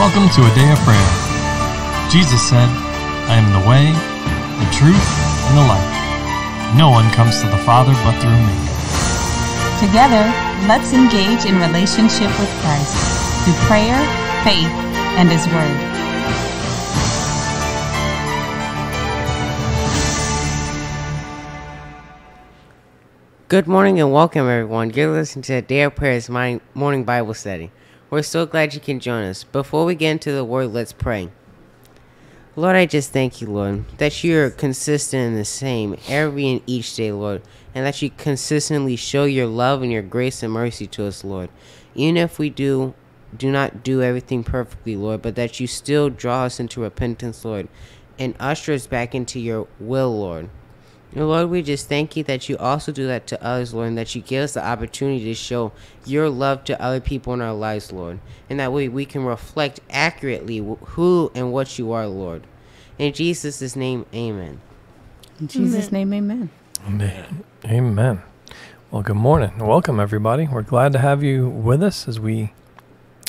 Welcome to a day of prayer. Jesus said, I am the way, the truth, and the life. No one comes to the Father but through me. Together, let's engage in relationship with Christ through prayer, faith, and His Word. Good morning and welcome, everyone. You're listening to Day of Prayers my morning Bible study. We're so glad you can join us. Before we get into the Word, let's pray. Lord, I just thank you, Lord, that you're consistent and the same every and each day, Lord, and that you consistently show your love and your grace and mercy to us, Lord. Even if we do do not do everything perfectly, Lord, but that you still draw us into repentance, Lord, and usher us back into your will, Lord. And Lord, we just thank you that you also do that to others, Lord, and that you give us the opportunity to show your love to other people in our lives, Lord. And that way we can reflect accurately who and what you are, Lord. In Jesus' name, amen. In Jesus' name, amen. Amen. Amen. Well, good morning. Welcome, everybody. We're glad to have you with us as we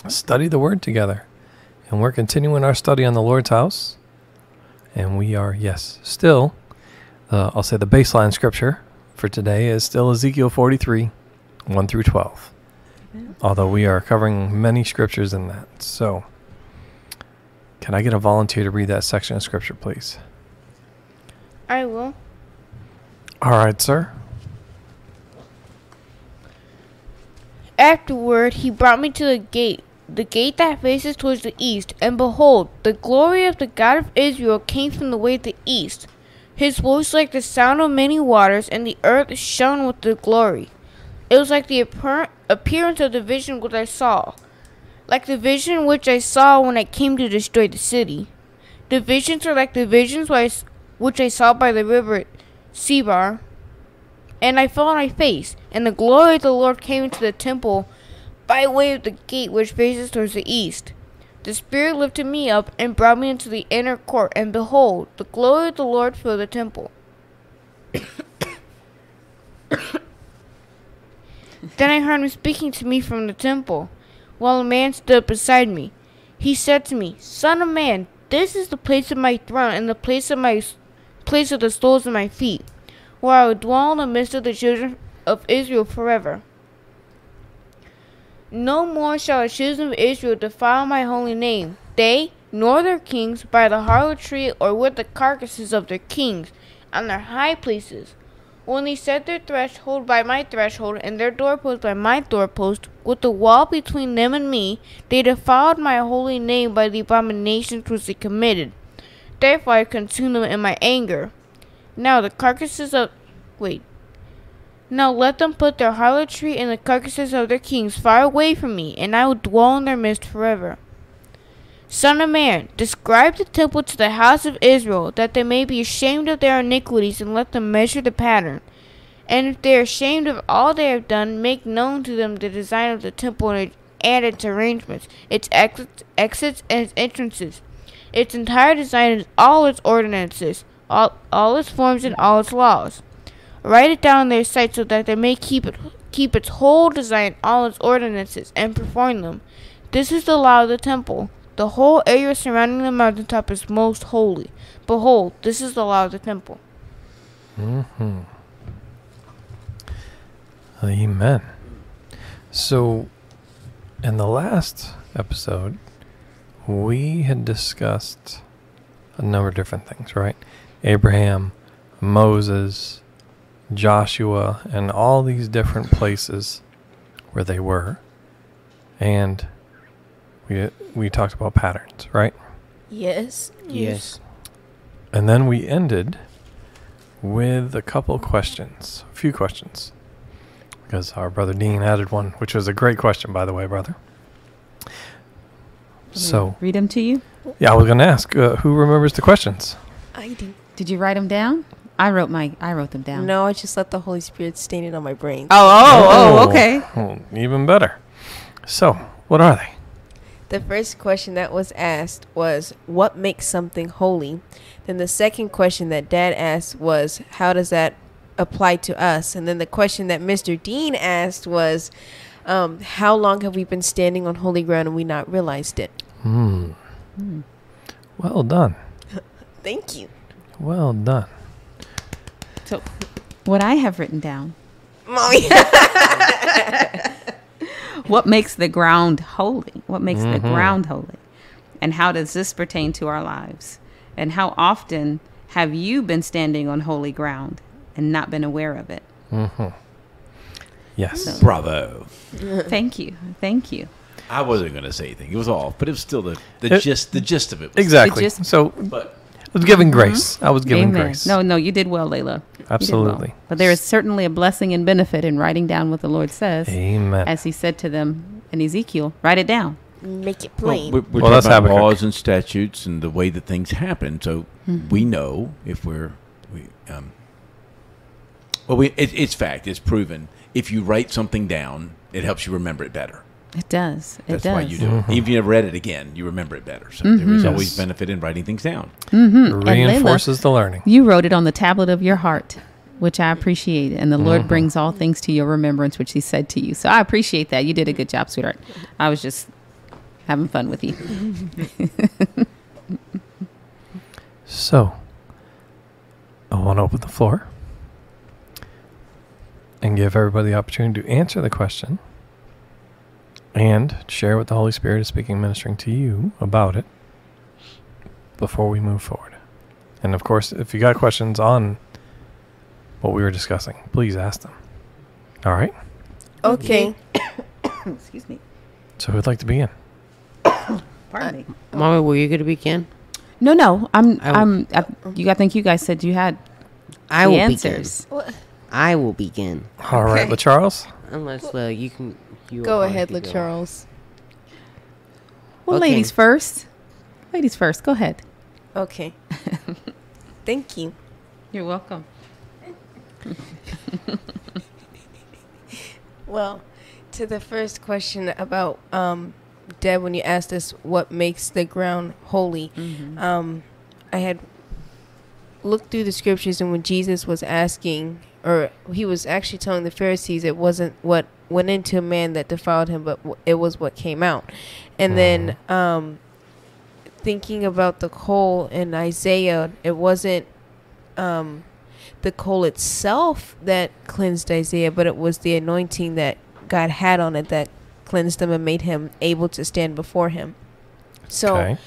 study the Word together. And we're continuing our study on the Lord's house. And we are, yes, still uh, I'll say the baseline scripture for today is still Ezekiel 43, 1 through 12. Although we are covering many scriptures in that. So, can I get a volunteer to read that section of scripture, please? I will. All right, sir. Afterward, he brought me to the gate, the gate that faces towards the east, and behold, the glory of the God of Israel came from the way of the east. His voice like the sound of many waters, and the earth shone with the glory. It was like the appearance of the vision which I saw, like the vision which I saw when I came to destroy the city. The visions are like the visions which I saw by the river Chebar. And I fell on my face, and the glory of the Lord came into the temple by way of the gate which faces towards the east. The Spirit lifted me up and brought me into the inner court, and behold, the glory of the Lord filled the temple. then I heard him speaking to me from the temple, while a man stood beside me. He said to me, Son of man, this is the place of my throne and the place of my place of the soles of my feet, where I will dwell in the midst of the children of Israel forever. No more shall the children of Israel defile my holy name, they, nor their kings, by the harlotry or with the carcasses of their kings, on their high places. When they set their threshold by my threshold, and their doorpost by my doorpost, with the wall between them and me, they defiled my holy name by the abominations which they committed. Therefore I consumed them in my anger. Now the carcasses of. Wait. Now let them put their harlotry and the carcasses of their kings far away from me, and I will dwell in their midst forever. Son of man, describe the temple to the house of Israel, that they may be ashamed of their iniquities, and let them measure the pattern. And if they are ashamed of all they have done, make known to them the design of the temple and its arrangements, its exits, exits and its entrances, its entire design and all its ordinances, all, all its forms and all its laws. Write it down in their sight so that they may keep it keep its whole design, all its ordinances, and perform them. This is the law of the temple. The whole area surrounding the mountaintop is most holy. Behold, this is the law of the temple. Mm-hmm. Amen. So, in the last episode, we had discussed a number of different things, right? Abraham, Moses, Joshua and all these different places where they were. And we we talked about patterns, right? Yes. Yes. And then we ended with a couple questions, a few questions. Because our brother Dean added one, which was a great question, by the way, brother. So, read them to you. Yeah, I was going to ask uh, who remembers the questions. I do. Did you write them down? I wrote my I wrote them down. No, I just let the Holy Spirit stain it on my brain. Oh, oh, oh, oh okay. Well, even better. So, what are they? The first question that was asked was, What makes something holy? Then the second question that Dad asked was, How does that apply to us? And then the question that Mr. Dean asked was, um, How long have we been standing on holy ground and we not realized it? Hmm. Well done. Thank you. Well done. So, what I have written down Mommy. what makes the ground holy? What makes the Mhm. ground holy? And how does this pertain to our lives? And how often have you been standing on holy ground and not been aware of it? Mm-hmm. Yes. So- Bravo. Thank you. Thank you. I wasn't going to say anything. It was off, but it was still the the It- gist. The gist of it. Was, Exactly. just- so But I was giving grace. I was giving Amen. grace. No, no, you did well, Layla. You did well. Absolutely. But there is certainly a blessing and benefit in writing down what the Lord says. Amen. As he said to them in Ezekiel, write it down. Make it well, plain. we're, we're Well, that's talking about Habakkuk. laws and statutes and the way that things happen. So we know if we're we um. Well, we it, it's fact. It's proven. If you write something down, it helps you remember it better. It does. It That's does. why you do Mhm. it. Even if you never read it again, you remember it better. So there is always benefit in writing things down. Mm-hmm. And Layla, Reinforces the learning. You wrote it on the tablet of your heart, which I appreciate. And the Lord brings all things to your remembrance, which He said to you. So I appreciate that. You did a good job, sweetheart. I was just having fun with you. So, I want to open the floor and give everybody the opportunity to answer the question and share what the Holy Spirit is speaking, ministering to you about it before we move forward. And of course, if you got questions on what we were discussing, please ask them. All right. okay. Excuse me. So, who'd like to begin? Pardon me. Uh, Mama, were you going to begin? No, no. I'm. I will- I'm. I, you. I think you guys said you had I the will answers. begin. I will begin. All right, Okay. LaCharles. Unless uh, you can. You Go ahead, Harvey La go. Charles. Well, Okay. ladies first. Ladies first. Go ahead. Okay. Thank you. You're welcome. Well, to the first question about um, Deb, when you asked us what makes the ground holy, um, I had looked through the scriptures, and when Jesus was asking, or he was actually telling the Pharisees, it wasn't what went into a man that defiled him, but it was what came out. And then um, thinking about the coal in Isaiah, it wasn't. Um, the coal itself that cleansed Isaiah, but it was the anointing that God had on it that cleansed him and made him able to stand before him. So Okay.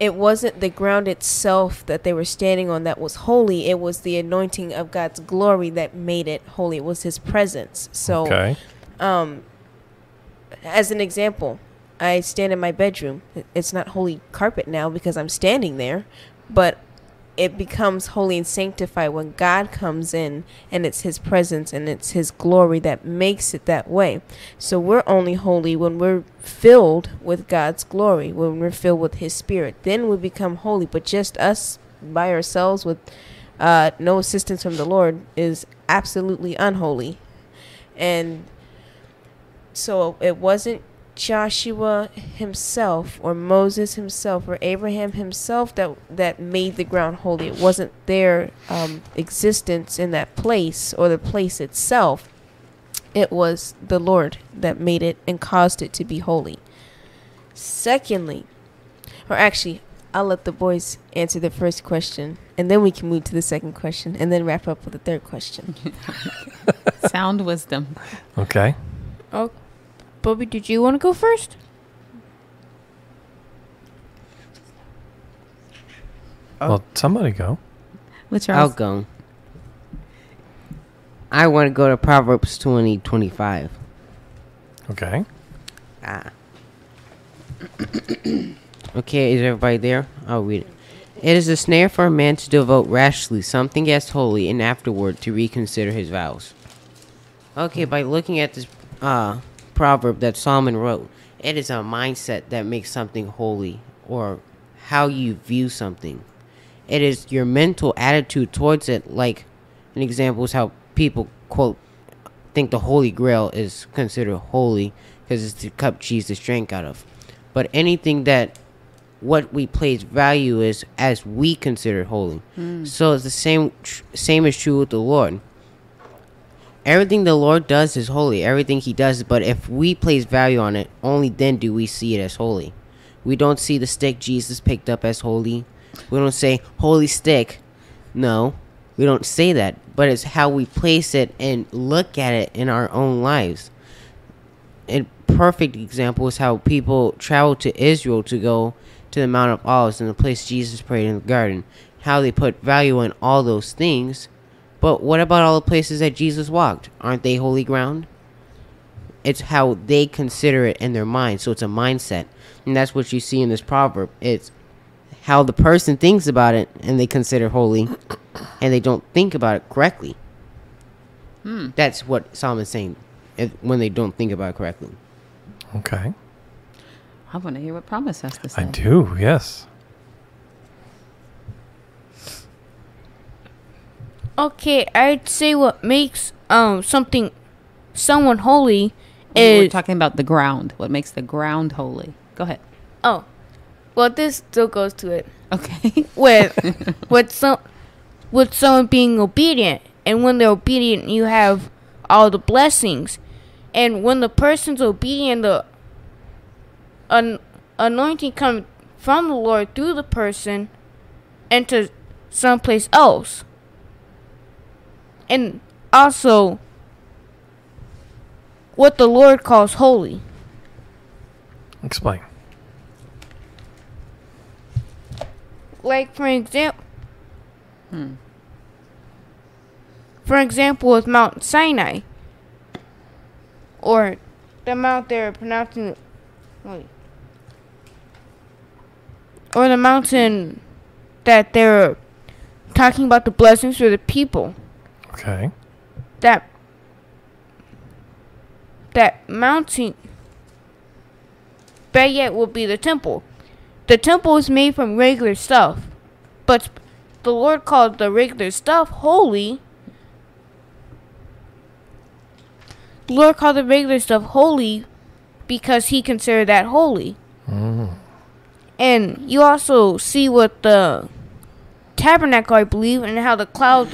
It wasn't the ground itself that they were standing on that was holy, it was the anointing of God's glory that made it holy. It was his presence. So Okay. um as an example, I stand in my bedroom. It's not holy carpet now because I'm standing there, but it becomes holy and sanctified when God comes in and it's his presence and it's his glory that makes it that way. So we're only holy when we're filled with God's glory, when we're filled with his spirit. Then we become holy, but just us by ourselves with uh, no assistance from the Lord is absolutely unholy. And so it wasn't Joshua himself or Moses himself or Abraham himself that that made the ground holy. It wasn't their um, existence in that place or the place itself. It was the Lord that made it and caused it to be holy. Secondly, or actually, I'll let the boys answer the first question, and then we can move to the second question, and then wrap up with the third question. Sound wisdom. Okay. Oh, Bobby, did you want to go first? Well, somebody go. Let's I'll go. I want to go to Proverbs twenty twenty five. Okay. Ah. okay, is everybody there? I'll read it. It is a snare for a man to devote rashly something as holy, and afterward to reconsider his vows. Okay, by looking at this uh, proverb that Solomon wrote, it is a mindset that makes something holy, or how you view something. It is your mental attitude towards it. Like an example is how people quote think the Holy Grail is considered holy because it's the cup Jesus drank out of. But anything that what we place value is as we consider holy. Hmm. So it's the same same is true with the Lord. Everything the Lord does is holy. Everything He does, but if we place value on it, only then do we see it as holy. We don't see the stick Jesus picked up as holy. We don't say holy stick. No, we don't say that. But it's how we place it and look at it in our own lives. A perfect example is how people travel to Israel to go to the Mount of Olives and the place Jesus prayed in the garden. How they put value in all those things. But what about all the places that Jesus walked? Aren't they holy ground? It's how they consider it in their mind. So it's a mindset. And that's what you see in this proverb. It's how the person thinks about it and they consider holy and they don't think about it correctly. Hmm. That's what Solomon's saying if, when they don't think about it correctly. Okay. I want to hear what Promise has to say. I do, yes. Okay, I'd say what makes um something someone holy is We're talking about the ground. What makes the ground holy? Go ahead. oh, well this still goes to it Okay. with with some with someone being obedient, and when they're obedient, you have all the blessings, and when the person's obedient, the an anointing comes from the Lord through the person into someplace else, and also what the Lord calls holy. Explain. like for example hmm. for example with mount sinai or the mount they're pronouncing wait or the mountain that they're talking about the blessings for the people Okay. that that mountain but yet will be the temple. The temple is made from regular stuff, but the Lord called the regular stuff holy. The Lord called the regular stuff holy because he considered that holy. Mm. And you also see what the tabernacle, I believe, and how the cloud,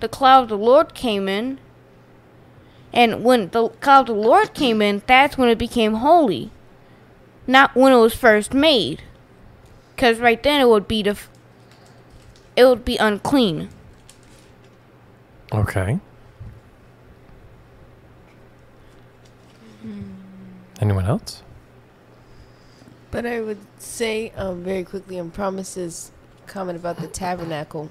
the cloud of the Lord came in. And when the cloud of the Lord came in, that's when it became holy. Not when it was first made. Because right then it would be the. f- It would be unclean. Okay. Anyone else? But I would say um, very quickly on Promise's comment about the tabernacle.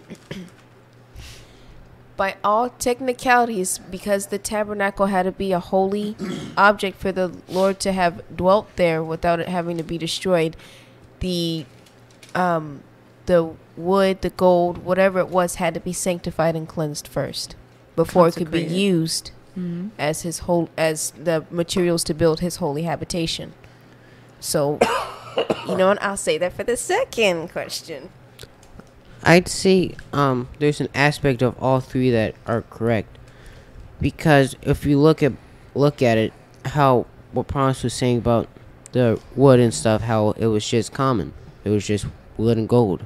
By all technicalities, because the tabernacle had to be a holy object for the Lord to have dwelt there without it having to be destroyed, the um, the wood, the gold, whatever it was, had to be sanctified and cleansed first before it could be used as his whole as the materials to build his holy habitation. So, you know, and I'll say that for the second question. I'd say um, there's an aspect of all three that are correct, because if you look at look at it, how what Promise was saying about the wood and stuff, how it was just common, it was just wood and gold,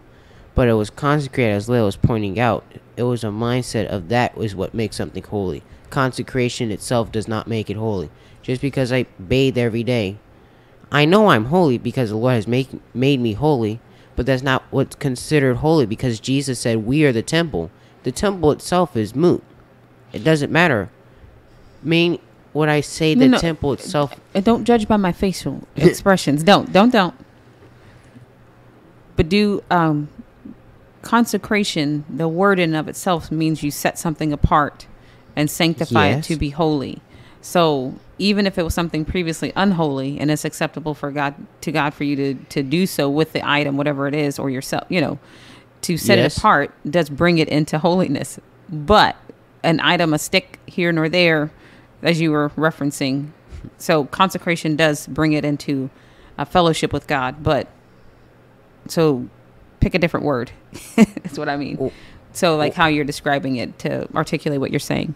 but it was consecrated, as Leah was pointing out. It was a mindset of that was what makes something holy. Consecration itself does not make it holy. Just because I bathe every day, I know I'm holy because the Lord has make, made me holy, but that's not what's considered holy because Jesus said we are the temple. The temple itself is moot. It doesn't matter. Mean when I say the no. temple itself, Uh, don't judge by my facial expressions. Don't, don't, don't. But do um, consecration. The word in of itself means you set something apart and sanctify it to be holy. So even if it was something previously unholy and it's acceptable for God to God for you to to do so with the item, whatever it is, or yourself, you know, to set Yes. it apart does bring it into holiness. But an item, a stick here nor there, as you were referencing, so consecration does bring it into a fellowship with God. But so pick a different word. That's what I mean. So like how you're describing it to articulate what you're saying.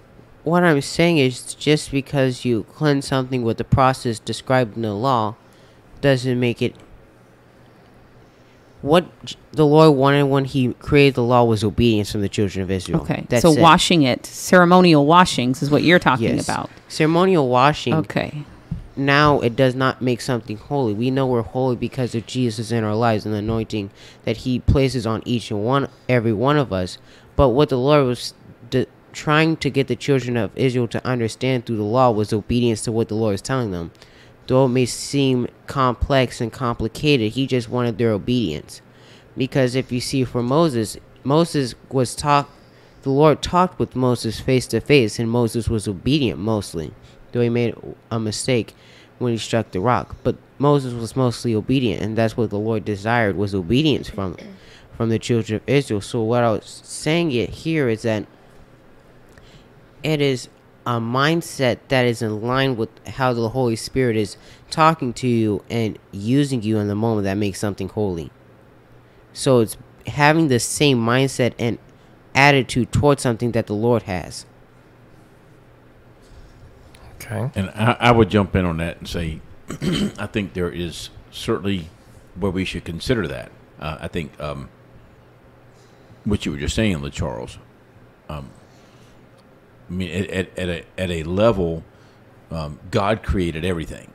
What I'm saying is just because you cleanse something with the process described in the law doesn't make it what the Lord wanted when he created the law was obedience from the children of Israel. Okay. That's so it. washing it, ceremonial washings is what you're talking Yes. about. ceremonial washing Okay. now it does not make something holy. We know we're holy because of Jesus in our lives and the anointing that He places on each and one, every one of us. But what the Lord was trying to get the children of Israel to understand through the law was obedience to what the Lord is telling them. Though it may seem complex and complicated, He just wanted their obedience. Because if you see for Moses, Moses was talk the Lord talked with Moses face to face, and Moses was obedient mostly, though he made a mistake when he struck the rock. But Moses was mostly obedient, and that's what the Lord desired was obedience from from the children of Israel. So what I was saying it here is that it is a mindset that is in line with how the Holy Spirit is talking to you and using you in the moment that makes something holy. So it's having the same mindset and attitude towards something that the Lord has. Okay. And I, I would jump in on that and say, I think there is certainly where we should consider that. Uh, I think um, what you were just saying, La Charles. Um, I mean, at, at, at a at a level, um, God created everything.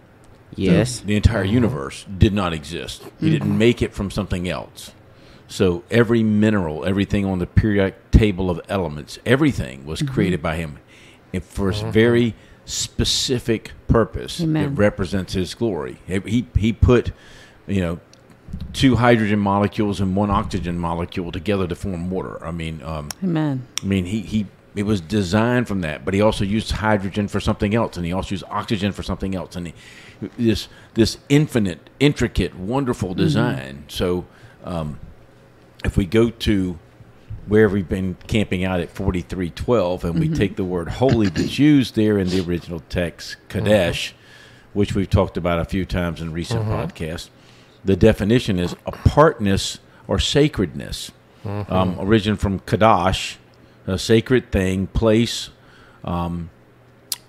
Yes. The entire universe did not exist. He didn't make it from something else. So every mineral, everything on the periodic table of elements, everything was created by him and for a very specific purpose that represents his glory. He he put, you know, two hydrogen molecules and one oxygen molecule together to form water. I mean, um, Amen. I mean, he, he it was designed from that, but he also used hydrogen for something else, and he also used oxygen for something else, and he, this this infinite, intricate, wonderful mm-hmm. design. So, um, if we go to where we've been camping out at forty three twelve, and we mm-hmm. take the word holy that's used there in the original text, kadesh, mm-hmm. which we've talked about a few times in recent podcasts, the definition is apartness or sacredness. Um, origin from kadash, a sacred thing, place, um,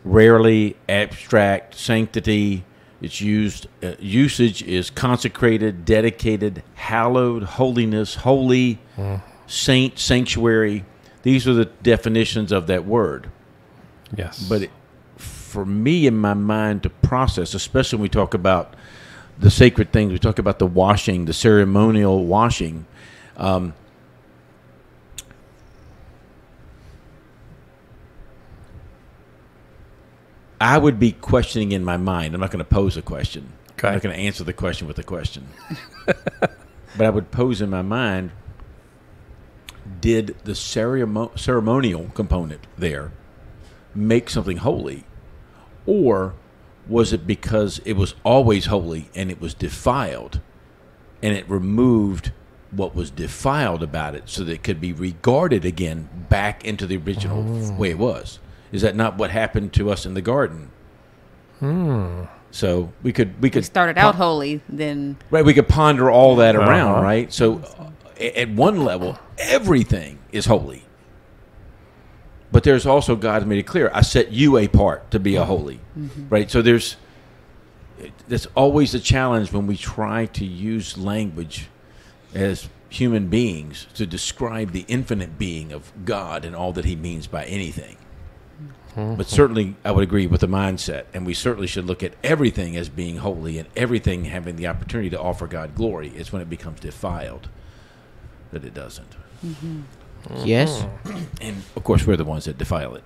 rarely abstract, sanctity. Its used uh, usage is consecrated, dedicated, hallowed, holiness, holy, saint, sanctuary. These are the definitions of that word. Yes. But it, for me, in my mind, to process, especially when we talk about the sacred things, we talk about the washing, the ceremonial washing. Um, I would be questioning in my mind. I'm not going to pose a question. Okay. I'm not going to answer the question with a question. but I would pose in my mind did the ceremo- ceremonial component there make something holy? Or was it because it was always holy and it was defiled and it removed what was defiled about it so that it could be regarded again back into the original oh. way it was? Is that not what happened to us in the garden? So we could we We could started out holy, then Right, we could ponder all that around, Uh-huh. right? So, uh, at one level, everything is holy. But there's also God's made it clear, I set you apart to be a holy, right? So there's that's always a challenge when we try to use language as human beings to describe the infinite being of God and all that He means by anything. Mm-hmm. But certainly, I would agree with the mindset, and we certainly should look at everything as being holy and everything having the opportunity to offer God glory. It's when it becomes defiled that it doesn't. Mm-hmm. Yes. Mm-hmm. And of course, we're the ones that defile it.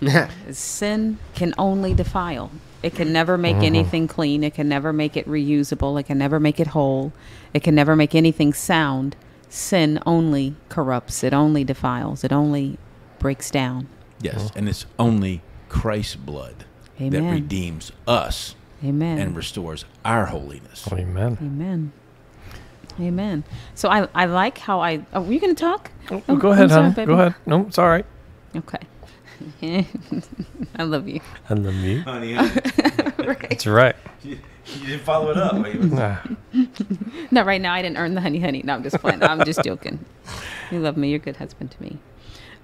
sin can only defile. It can never make anything clean. It can never make it reusable. It can never make it whole. It can never make anything sound. Sin only corrupts. It only defiles. It only breaks down. Yes, and it's only Christ's blood that redeems us Amen. and restores our holiness. Amen. Amen. Amen. So I, I like how I. Are you going to talk? Oh, Oh, go ahead, sorry, honey. baby. Go ahead. No, it's all right. Okay. I love you. I love you. Honey, That's right. you didn't follow it up. Ah, No, right now I didn't earn the honey, honey. No, I'm just playing. I'm just joking. You love me. You're a good husband to me.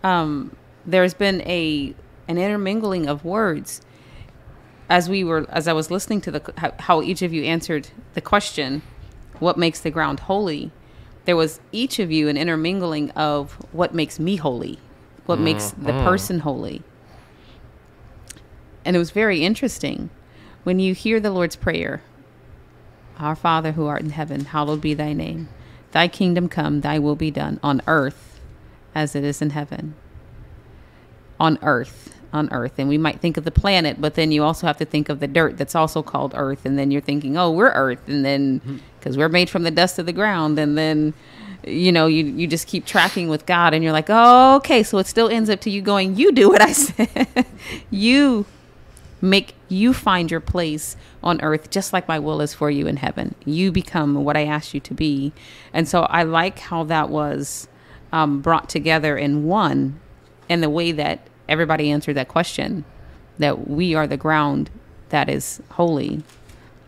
Um, there's been a an intermingling of words as we were as I was listening to the how, how each of you answered the question, "What makes the ground holy?" There was each of you an intermingling of what makes me holy, what mm-hmm. makes the mm. person holy, and it was very interesting. when you hear the Lord's Prayer, Our Father who art in heaven, hallowed be thy name. Thy kingdom come, thy will be done on earth as it is in heaven. On earth, on earth. And we might think of the planet, but then you also have to think of the dirt that's also called earth. And then you're thinking, oh, we're earth. And then, because we're made from the dust of the ground. And then, you know, you, you just keep tracking with God and you're like, oh, okay. So it still ends up to you going, you do what I said. you make you find your place on earth just like my will is for you in heaven you become what i asked you to be and so i like how that was um, brought together in one in the way that everybody answered that question that we are the ground that is holy.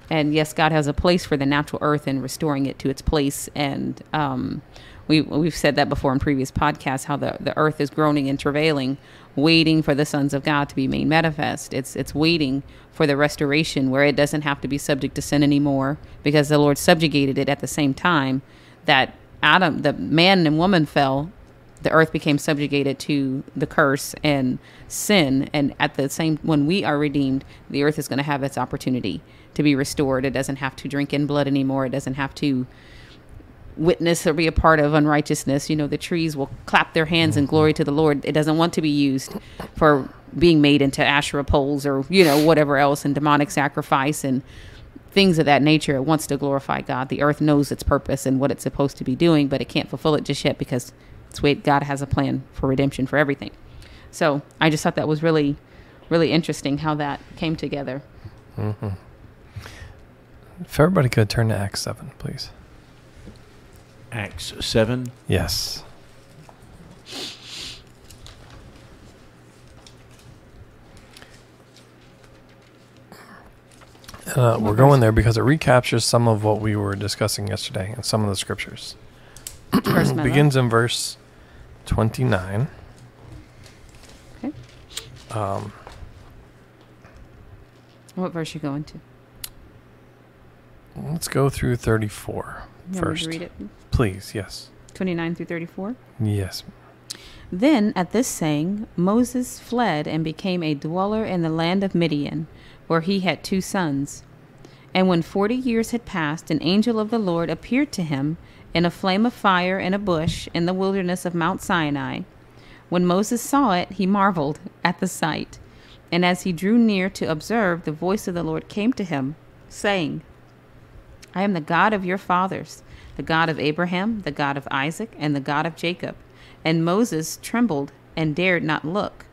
And yes god has a place for the natural earth and restoring it to its place. And um, we, we've said that before in previous podcasts how the, the earth is groaning and travailing waiting for the sons of god to be made manifest. It's it's waiting for the restoration where it doesn't have to be subject to sin anymore because the lord subjugated it at the same time that adam the man and woman fell the earth became subjugated to the curse and sin and at the same when we are redeemed the earth is going to have its opportunity to be restored. It doesn't have to drink in blood anymore. It doesn't have to witness or be a part of unrighteousness. You know the trees will clap their hands in mm-hmm. glory to the lord. It doesn't want to be used for being made into asherah poles or you know whatever else and demonic sacrifice and things of that nature. It wants to glorify god. The earth knows its purpose and what it's supposed to be doing but it can't fulfill it just yet because it's wait god has a plan for redemption for everything so i just thought that was really really interesting how that came together If everybody could turn to Acts 7, please. Acts 7. Yes. Uh, we're going there because it recaptures some of what we were discussing yesterday and some of the scriptures. It begins in verse 29. Okay. Um, what verse you going to let's go through 34 You first. read it Please, yes. 29 through 34 Yes. Then at this saying, Moses fled and became a dweller in the land of Midian, where he had two sons. And when forty years had passed, an angel of the Lord appeared to him in a flame of fire in a bush in the wilderness of Mount Sinai. When Moses saw it, he marveled at the sight. And as he drew near to observe, the voice of the Lord came to him, saying, I am the God of your fathers, the God of Abraham, the God of Isaac, and the God of Jacob. And Moses trembled and dared not look.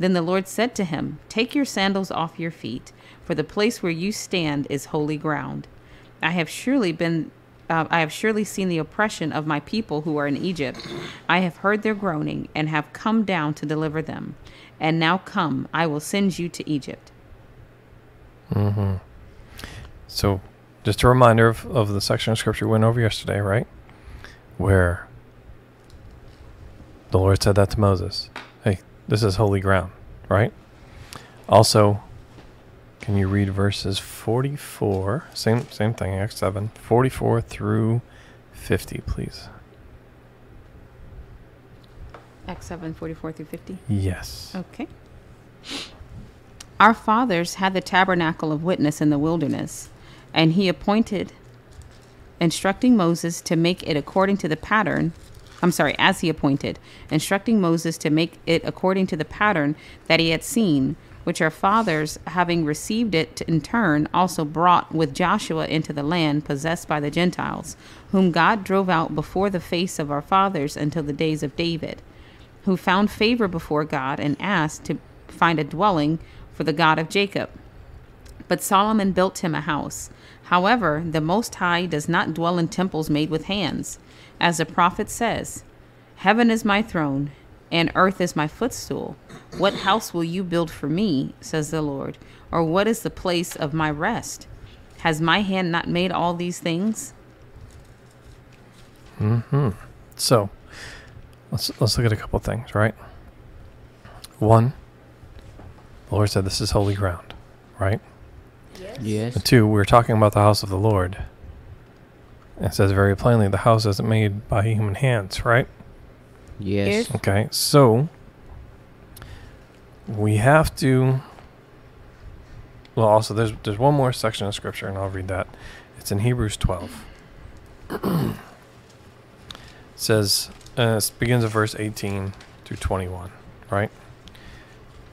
Then the Lord said to him, Take your sandals off your feet, for the place where you stand is holy ground. I have surely been. Uh, I have surely seen the oppression of my people who are in Egypt. I have heard their groaning and have come down to deliver them. And now come, I will send you to Egypt. Mm-hmm. So, just a reminder of, of the section of scripture we went over yesterday, right? Where the Lord said that to Moses. Hey, this is holy ground, right? Also, can you read verses 44? Same same thing, Acts 7. 44 through 50, please. Acts 7 44 through 50. Yes. Okay. Our fathers had the tabernacle of witness in the wilderness, and he appointed, instructing Moses to make it according to the pattern. I'm sorry, as he appointed, instructing Moses to make it according to the pattern that he had seen, which our fathers, having received it in turn, also brought with Joshua into the land possessed by the Gentiles, whom God drove out before the face of our fathers until the days of David who found favor before God and asked to find a dwelling for the God of Jacob. But Solomon built him a house. However, the Most High does not dwell in temples made with hands. As the prophet says, Heaven is my throne, and earth is my footstool. What house will you build for me, says the Lord? Or what is the place of my rest? Has my hand not made all these things? hmm So, let's let's look at a couple things, right? One, the Lord said this is holy ground, right? Yes. And two, we're talking about the house of the Lord. It says very plainly the house isn't made by human hands, right? Yes. Okay, so we have to well, also there's there's one more section of scripture, and I'll read that. It's in Hebrews 12. it says uh, it begins at verse 18 through 21, right?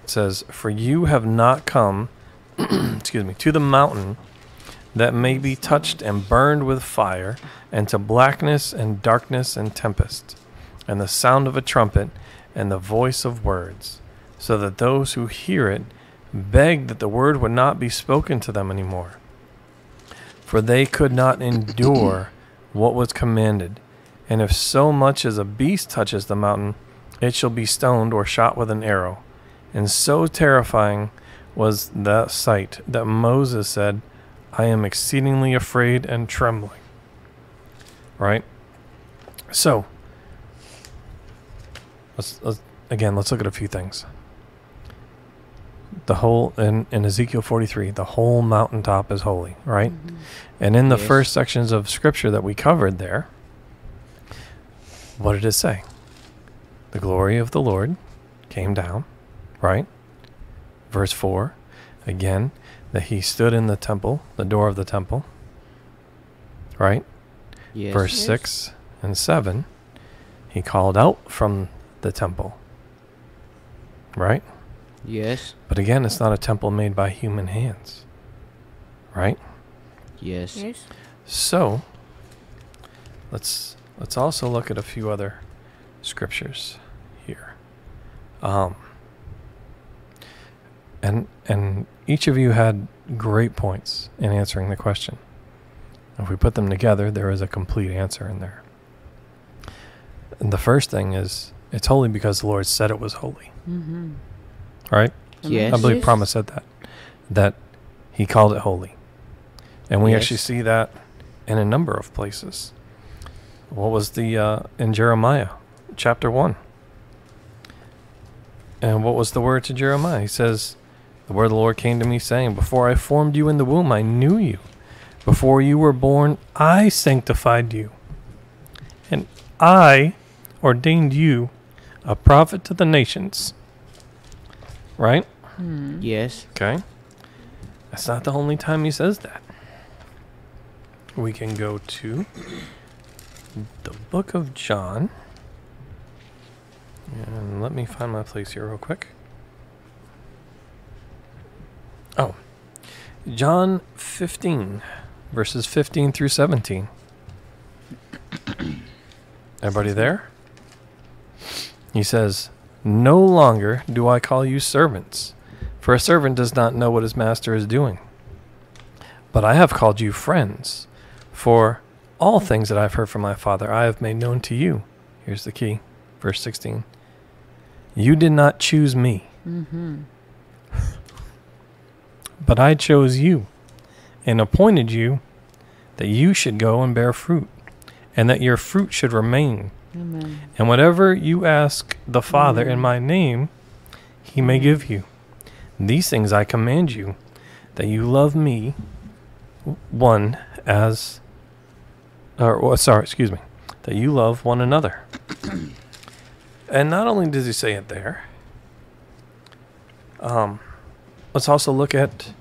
It says, "For you have not come, excuse me, to the mountain that may be touched and burned with fire, and to blackness and darkness and tempest, and the sound of a trumpet, and the voice of words, so that those who hear it begged that the word would not be spoken to them anymore. For they could not endure what was commanded. And if so much as a beast touches the mountain, it shall be stoned or shot with an arrow. And so terrifying was that sight that Moses said, I am exceedingly afraid and trembling. Right? So, let's, let's again, let's look at a few things the whole in, in ezekiel 43 the whole mountaintop is holy right? Mm-hmm. And in the Yes. first sections of scripture that we covered there what did it say? The glory of the lord came down right? Verse 4 again that he stood in the temple the door of the temple right? Yes. verse 6 and 7 he called out from the temple right Yes. but again, it's not a temple made by human hands. Right? Yes. Yes. So let's let's also look at a few other scriptures here. Um and and each of you had great points in answering the question. If we put them together, there is a complete answer in there. And the first thing is it's holy because the Lord said it was holy. Mm-hmm. Right? Yes. I believe Promise said that. That he called it holy. And we Yes. actually see that in a number of places. What was the uh, in Jeremiah chapter 1? And what was the word to Jeremiah? He says, The word of the Lord came to me saying, Before I formed you in the womb, I knew you. Before you were born, I sanctified you. And I ordained you a prophet to the nations. Right? Hmm. Yes. Okay. That's not the only time he says that. We can go to the book of John. And let me find my place here real quick. Oh. John 15, verses 15 through 17. Everybody there? He says, No longer do I call you servants, for a servant does not know what his master is doing. But I have called you friends, for all things that I've heard from my Father I have made known to you. Here's the key, verse 16. You did not choose me, mm-hmm. but I chose you and appointed you that you should go and bear fruit, and that your fruit should remain Amen. and whatever you ask the Father in my name, he may give you. These things I command you, that you love me, one as, or, or sorry, excuse me, that you love one another. and not only does he say it there, um, let's also look at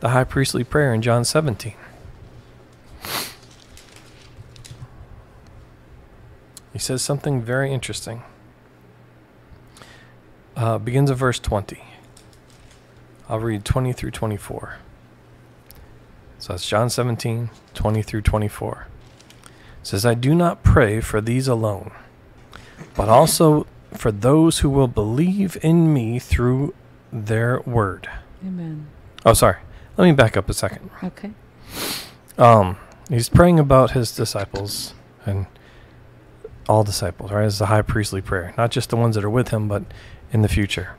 the high priestly prayer in John 17. He says something very interesting. Uh, begins at verse 20. I'll read 20 through 24. So that's John 17, 20 through 24. It says, I do not pray for these alone, but also for those who will believe in me through their word. Amen. Oh, sorry. Let me back up a second. Okay. Um, he's praying about his disciples and all disciples, right? It's the high priestly prayer, not just the ones that are with him, but in the future.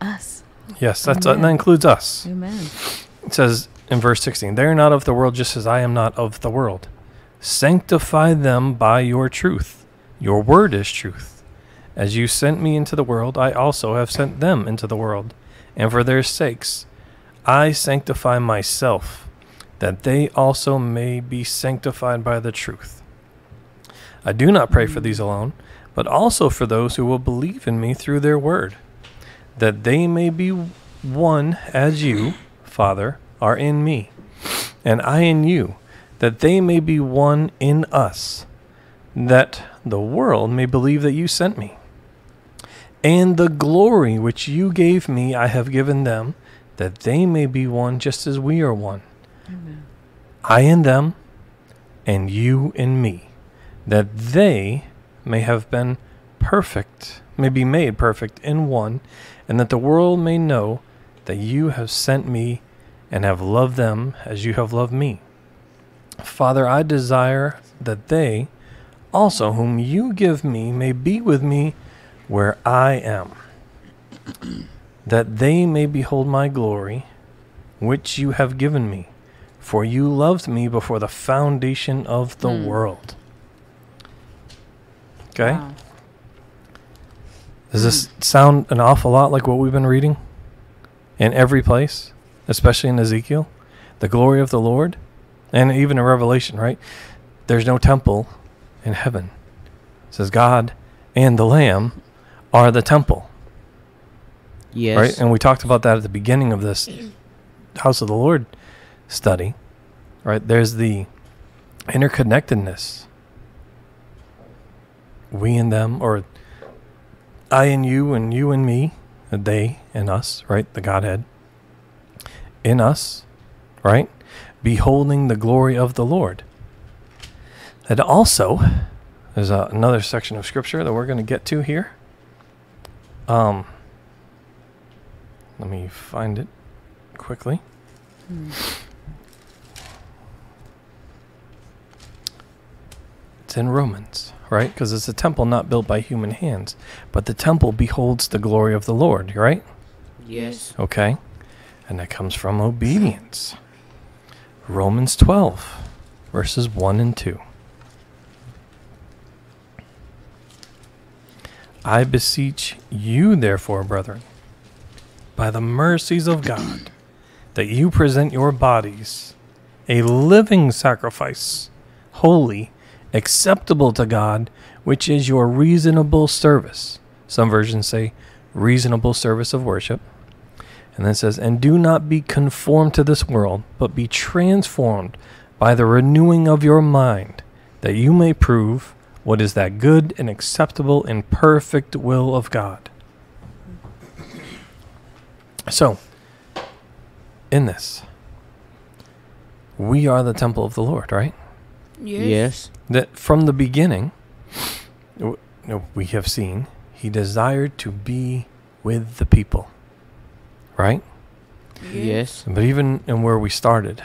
Us. Yes, that's uh, that includes us. Amen. It says in verse 16, They are not of the world, just as I am not of the world. Sanctify them by your truth. Your word is truth. As you sent me into the world, I also have sent them into the world. And for their sakes, I sanctify myself, that they also may be sanctified by the truth. I do not pray for these alone, but also for those who will believe in me through their word, that they may be one as you, Father, are in me, and I in you, that they may be one in us, that the world may believe that you sent me. And the glory which you gave me, I have given them, that they may be one just as we are one. Amen. I in them, and you in me, that they may have been perfect, may be made perfect in one, and that the world may know that you have sent me and have loved them as you have loved me. Father, I desire that they also, whom you give me, may be with me where I am, that they may behold my glory, which you have given me. For you loved me before the foundation of the Hmm. world. Okay? Wow. Does this hmm. sound an awful lot like what we've been reading in every place, especially in Ezekiel? The glory of the Lord, and even in Revelation, right? There's no temple in heaven. It says God and the Lamb are the temple, Yes. right? And we talked about that at the beginning of this House of the Lord study, right? There's the interconnectedness. We and them, or I and you, and you and me, and they and us, right? The Godhead. In us, right? Beholding the glory of the Lord. And also, there's a, another section of scripture that we're going to get to here. Um, let me find it quickly. It's in Romans, right? Because it's a temple not built by human hands, but the temple beholds the glory of the Lord, right? Yes. Okay. And that comes from obedience. Romans 12, verses 1 and 2. I beseech you, therefore, brethren, by the mercies of God, that you present your bodies a living sacrifice, holy, acceptable to God, which is your reasonable service. Some versions say reasonable service of worship. And then says, And do not be conformed to this world, but be transformed by the renewing of your mind, that you may prove what is that good and acceptable and perfect will of God. So, in this, we are the temple of the Lord, right? Yes. That from the beginning, we have seen, he desired to be with the people, right? Yes. But even in where we started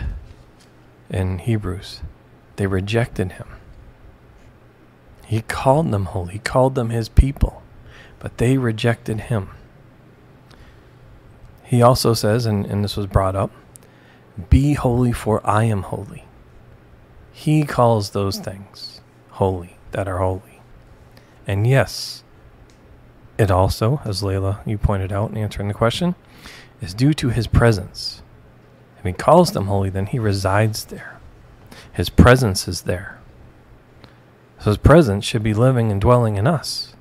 in Hebrews, they rejected him. He called them holy, he called them his people, but they rejected him. He also says, and, and this was brought up, be holy, for I am holy. He calls those things holy that are holy. And yes, it also, as Layla, you pointed out in answering the question, is due to his presence. If he calls them holy, then he resides there. His presence is there. So his presence should be living and dwelling in us.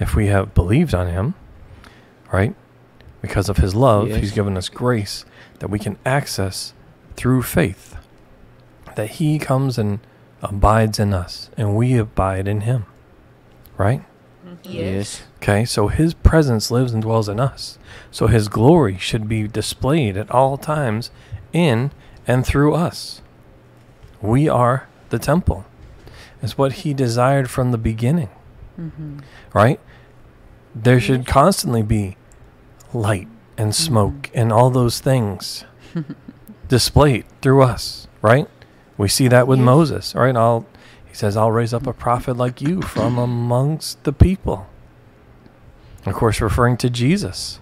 If we have believed on him, right? Because of his love, Yes. he's given us grace that we can access through faith. That he comes and abides in us, and we abide in him. Right? Mm-hmm. Yes. Okay, so his presence lives and dwells in us. So his glory should be displayed at all times in and through us. We are the temple. It's what he desired from the beginning. Mm-hmm. Right? There should constantly be light and smoke mm-hmm. and all those things displayed through us, right? We see that with Moses, right? I'll he says, I'll raise up a prophet like you from amongst the people. Of course, referring to Jesus.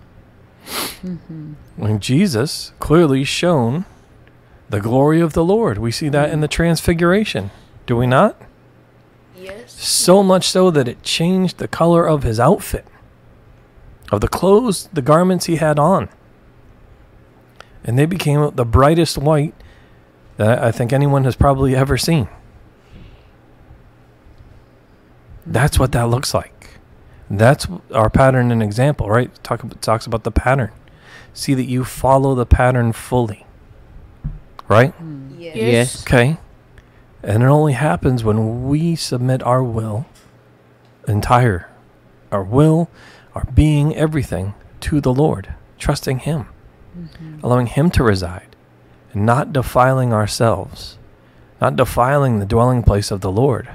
Mm-hmm. When Jesus clearly shown the glory of the Lord. We see that in the transfiguration. Do we not? Yes. So much so that it changed the color of his outfit, of the clothes, the garments he had on. And they became the brightest white that I think anyone has probably ever seen. That's what that looks like. That's our pattern and example, right? Talk about, talks about the pattern. See that you follow the pattern fully. right? Yes. Yes. Okay. And it only happens when we submit our will, entire, our will, our being, everything to the Lord, trusting Him, mm-hmm. allowing Him to reside, and not defiling ourselves, not defiling the dwelling place of the Lord,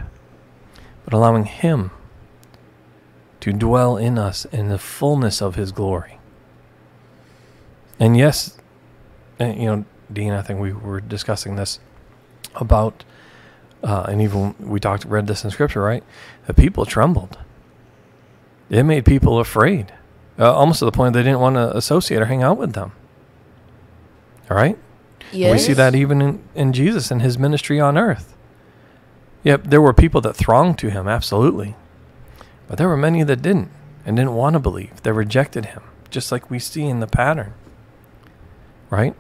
but allowing Him to dwell in us in the fullness of His glory. And yes, and, you know, Dean, I think we were discussing this about, uh, and even we talked, read this in scripture, right? The people trembled. It made people afraid, uh, almost to the point they didn't want to associate or hang out with them. All right? Yes. We see that even in, in Jesus and his ministry on earth. Yep, there were people that thronged to him, absolutely. But there were many that didn't and didn't want to believe. They rejected him, just like we see in the pattern. Right?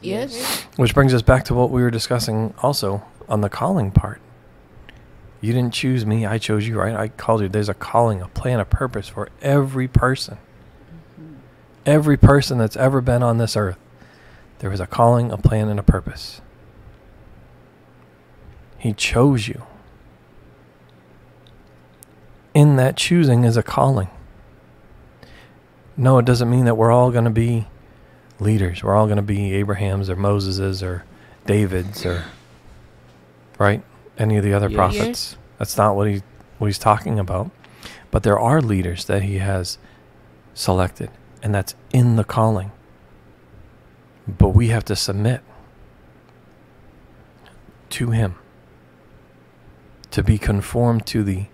Yes. Which brings us back to what we were discussing also on the calling part. You didn't choose me, I chose you, right? I called you. There's a calling, a plan, a purpose for every person. Mm-hmm. Every person that's ever been on this earth. There was a calling, a plan, and a purpose. He chose you. In that choosing is a calling. No, it doesn't mean that we're all going to be leaders. We're all going to be Abraham's or Moses's or David's or right any of the other Yes. prophets. That's not what he what he's talking about. But there are leaders that he has selected, and that's in the calling. But we have to submit to him to be conformed to the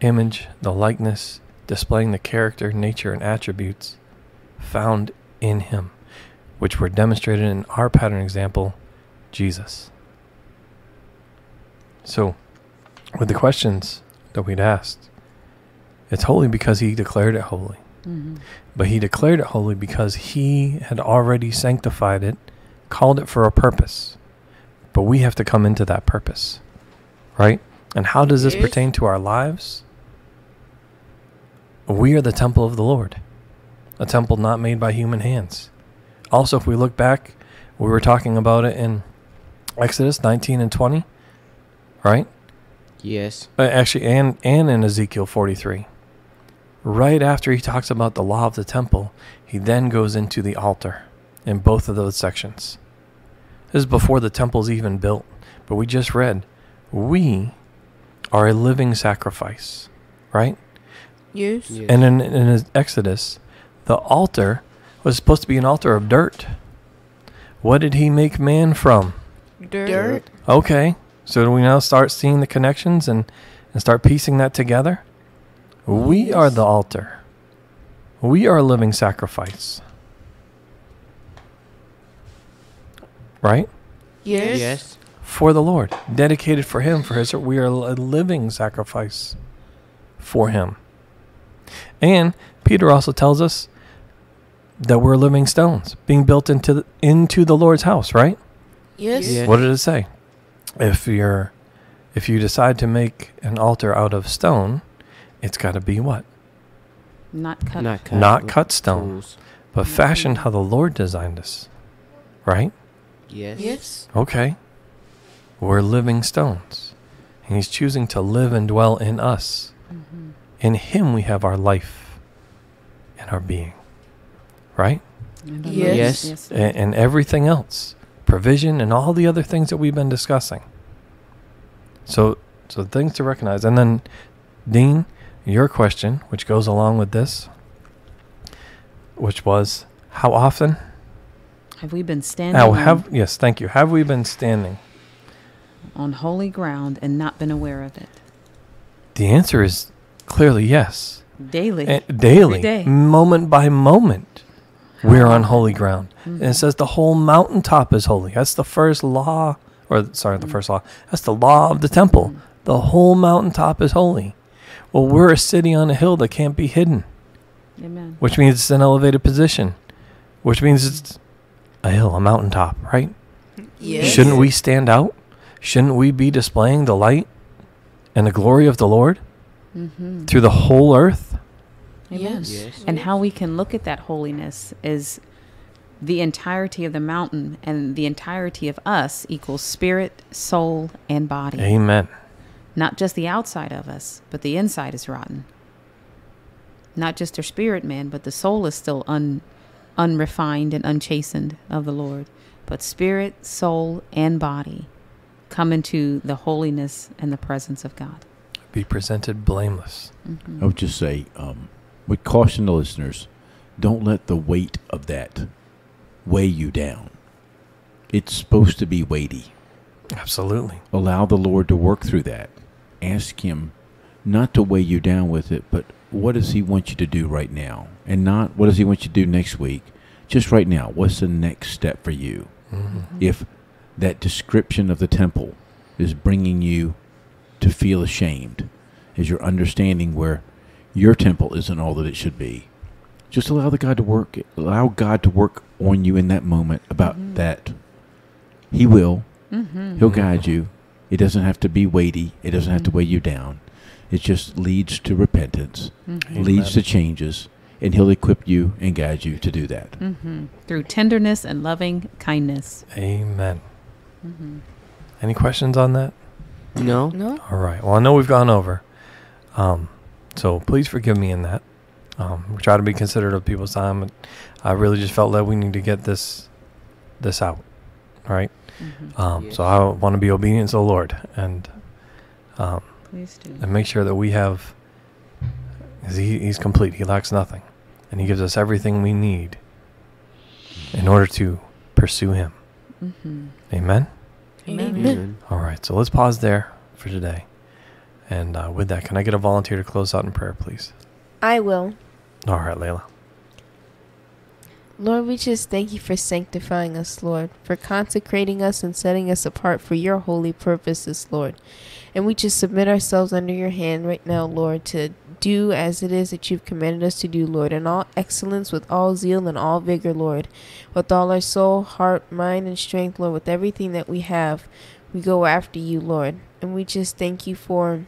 image, the likeness, displaying the character, nature, and attributes found in him, which were demonstrated in our pattern example, Jesus. So, with the questions that we'd asked, it's holy because he declared it holy. But he declared it holy because he had already sanctified it, called it for a purpose. But we have to come into that purpose. Right? And how does this pertain to our lives? We are the temple of the Lord, a temple not made by human hands. Also, if we look back, we were talking about it in Exodus 19 and 20, right? Yes. Uh, actually, and and in Ezekiel 43. Right after he talks about the law of the temple, he then goes into the altar in both of those sections. This is before the temple's even built, but we just read, we are a living sacrifice, right? Yes. yes. And in, in Exodus, the altar was supposed to be an altar of dirt. What did he make man from? Dirt. Okay, so do we now start seeing the connections and, and start piecing that together? We are the altar. We are a living sacrifice. Right? Yes. yes. For the Lord, dedicated for Him, for His. We are a living sacrifice for Him. And Peter also tells us that we're living stones being built into the, into the Lord's house, right? Yes. Yes. What did it say? If you're if you decide to make an altar out of stone, it's got to be what? Not cut. Not cut. Not cut stone, Tools. but fashioned how the Lord designed us. Right? Yes. Yes. Okay. We're living stones. And he's choosing to live and dwell in us. In him we have our life and our being. Right? Yes. Yes. and, and everything else, provision and all the other things that we've been discussing. So, so things to recognize. And then, Dean, your question, which goes along with this, which was, how often? Have we been standing on, have yes, thank you. Have we been standing? on holy ground and not been aware of it? The answer is clearly yes. Daily. Eh, daily, day. moment by moment, we're on holy ground. And it mm-hmm. says the whole mountaintop is holy. That's the first law, or sorry, the mm. first law. That's the law of the temple. Mm. The whole mountaintop is holy. Well, we're a city on a hill that can't be hidden, Amen. which means it's an elevated position, which means it's a hill, a mountaintop, right? Yes. Shouldn't we stand out? Shouldn't we be displaying the light and the glory of the Lord Mm-hmm. through the whole earth? Amen. Yes. Yes. And how we can look at that holiness is the entirety of the mountain and the entirety of us equals spirit, soul, and body. Amen. Not just the outside of us, but the inside is rotten. Not just our spirit man, but the soul is still un, unrefined and unchastened of the Lord. But spirit, soul, and body come into the holiness and the presence of God. Be presented blameless. I would just say, um, would caution the listeners, don't let the weight of that weigh you down. It's supposed to be weighty. Absolutely. Allow the Lord to work through that. Ask Him not to weigh you down with it, but what does He want you to do right now? And not what does He want you to do next week? Just right now. What's the next step for you? Mm-hmm. If that description of the temple is bringing you to feel ashamed, as you're understanding where your temple isn't all that it should be, just allow the God to work. Allow God to work on you in that moment about mm-hmm. that. He will. Mm-hmm. He'll guide you. It doesn't have to be weighty. It doesn't have to weigh you down. It just leads to repentance, leads to changes, and He'll equip you and guide you to do that. Through tenderness and loving kindness. Amen. Any questions on that? No? No? All right. Well, I know we've gone over. Um, so please forgive me in that. Um, we try to be considerate of people's time. but I really just felt that we need to get this this out. All right? Um, So I want to be obedient to the Lord and um, do. and make sure that we have. 'cause He, he's complete. He lacks nothing, and He gives us everything we need in order to pursue Him. Amen. Amen. All right, so let's pause there for today. And uh, with that, can I get a volunteer to close out in prayer, please? I will. All right, Layla. Lord, we just thank you for sanctifying us, Lord, for consecrating us and setting us apart for your holy purposes, Lord. And we just submit ourselves under your hand right now, Lord, to do as it is that you've commanded us to do, Lord, in all excellence, with all zeal and all vigor, Lord, with all our soul, heart, mind, and strength, Lord, with everything that we have. We go after you, Lord. And we just thank you for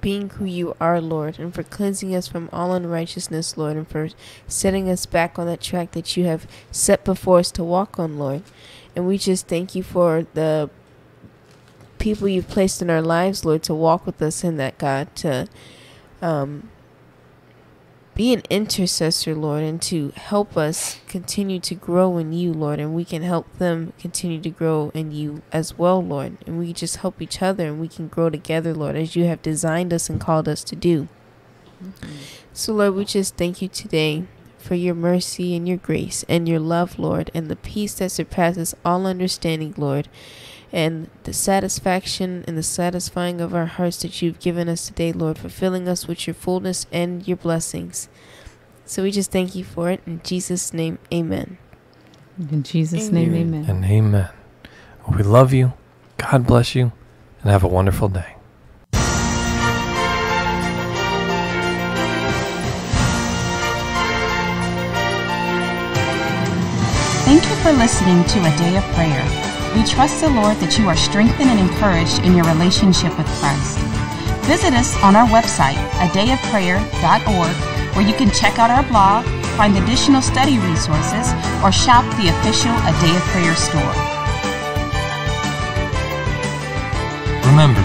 being who you are, Lord, and for cleansing us from all unrighteousness, Lord, and for setting us back on that track that you have set before us to walk on, Lord. And we just thank you for the people you've placed in our lives, Lord, to walk with us in that, God, to um, be an intercessor, Lord, and to help us continue to grow in you, Lord, and we can help them continue to grow in you as well, Lord. And we just help each other and we can grow together, Lord, as you have designed us and called us to do. So, Lord, we just thank you today for your mercy and your grace and your love, Lord, and the peace that surpasses all understanding, Lord, and the satisfaction and the satisfying of our hearts that you've given us today, Lord, for filling us with your fullness and your blessings. So we just thank you for it. In Jesus' name, amen. In Jesus' name, amen. And amen. We love you. God bless you. And have a wonderful day. Thank you for listening to A Day of Prayer. We trust the Lord that you are strengthened and encouraged in your relationship with Christ. Visit us on our website, adayofprayer.org, where you can check out our blog, find additional study resources, or shop the official A Day of Prayer store. Remember,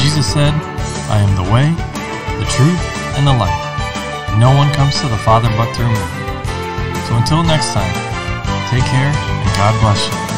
Jesus said, I am the way, the truth, and the life. No one comes to the Father but through me. So until next time, take care and God bless you.